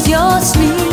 was your sleep.